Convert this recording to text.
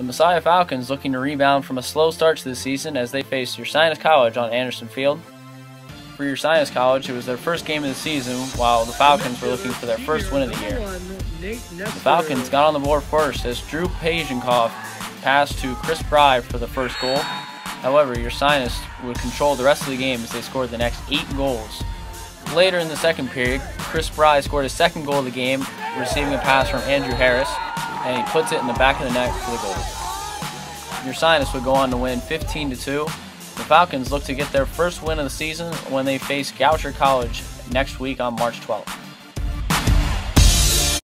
The Messiah Falcons looking to rebound from a slow start to the season as they face your Ursinus College on Anderson Field. For your Ursinus College, it was their first game of the season, while the Falcons were looking for their first win of the year. The Falcons got on the board first as Drew Pagenkopf passed to Chris Bry for the first goal. However, your Ursinus would control the rest of the game as they scored the next eight goals. Later in the second period, Chris Bry scored his second goal of the game, receiving a pass from Andrew Harris, and he puts it in the back of the net for the goal. Ursinus would go on to win 15 to 2. The Falcons look to get their first win of the season when they face Goucher College next week on March 12th.